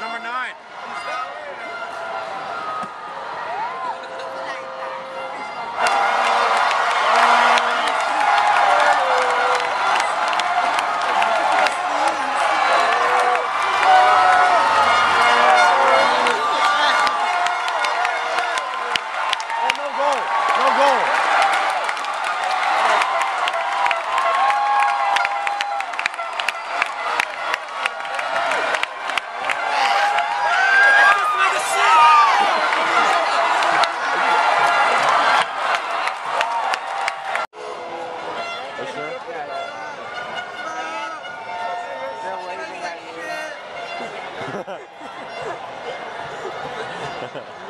number nine. Oh. Yes, sir. They're waving you.